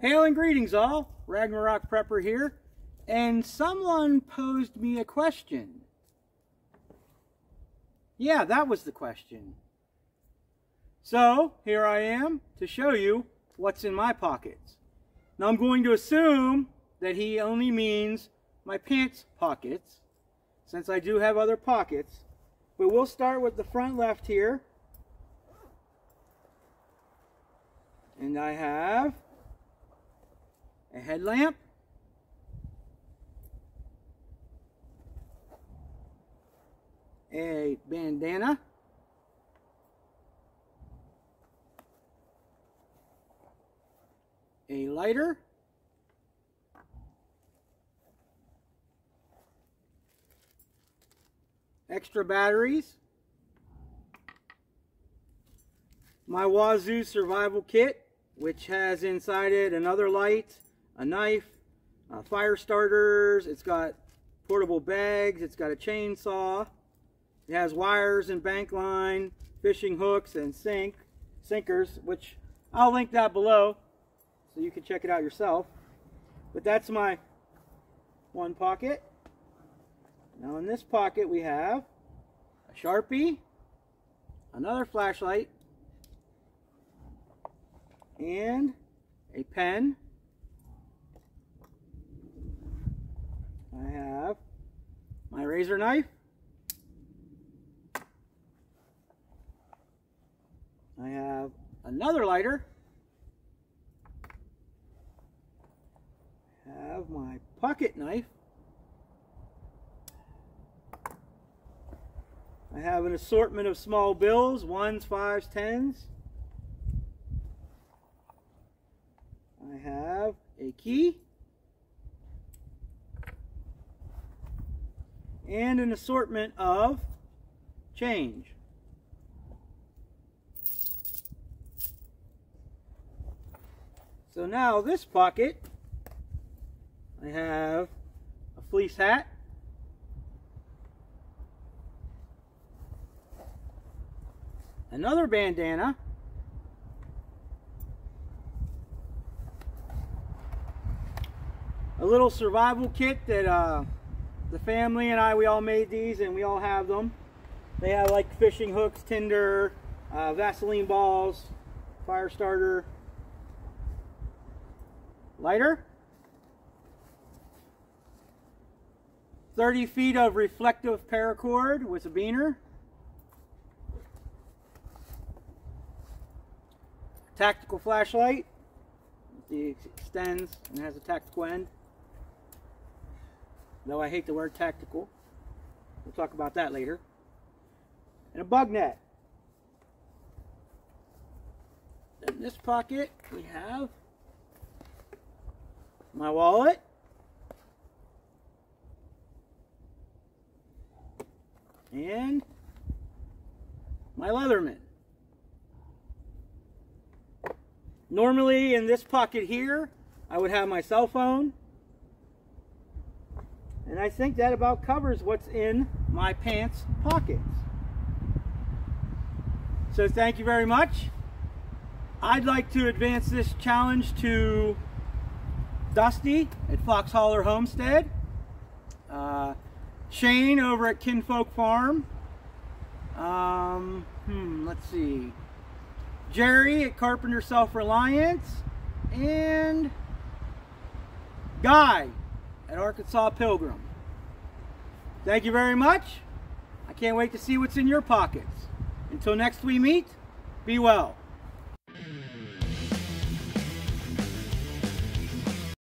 Hail and greetings all, Ragnarok Prepper here, and someone posed me a question. Yeah, that was the question. So, here I am to show you what's in my pockets. Now I'm going to assume that he only means my pants pockets, since I do have other pockets. But we'll start with the front left here. And I have a headlamp, a bandana, a lighter, extra batteries, my Wazoo survival kit, which has inside it another light, a knife, uh, fire starters, it's got portable bags, it's got a chainsaw, it has wires and bank line, fishing hooks and sink, sinkers, which I'll link that below so you can check it out yourself. But that's my one pocket. Now in this pocket we have a Sharpie, another flashlight, and a pen. I have my razor knife. I have another lighter. I have my pocket knife. I have an assortment of small bills, ones, fives, tens. I have a key. And an assortment of change. So now this pocket, I have a fleece hat, another bandana, a little survival kit that uh, the family and I, we all made these and we all have them. They have like fishing hooks, tinder, uh, Vaseline balls, fire starter, lighter, 30 feet of reflective paracord with a biner, tactical flashlight. It extends and has a tactical end. Though I hate the word tactical. We'll talk about that later. And a bug net. In this pocket we have my wallet. And my Leatherman. Normally in this pocket here, I would have my cell phone. And I think that about covers what's in my pants pockets. So thank you very much. I'd like to advance this challenge to Dusty at Fox Holler Homestead, uh, Shane over at Kinfolk Farm, um, hmm, let's see, Jerry at Carpenter Self-Reliance, and Guy at Arkansas Pilgrim. Thank you very much. I can't wait to see what's in your pockets. Until next we meet, be well.